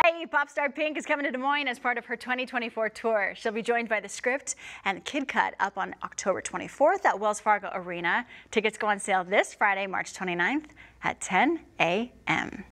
Hey, pop star Pink is coming to Des Moines as part of her 2024 tour. She'll be joined by The Script and KidCutUp on October 24th at Wells Fargo Arena. Tickets go on sale this Friday, March 29th at 10 a.m.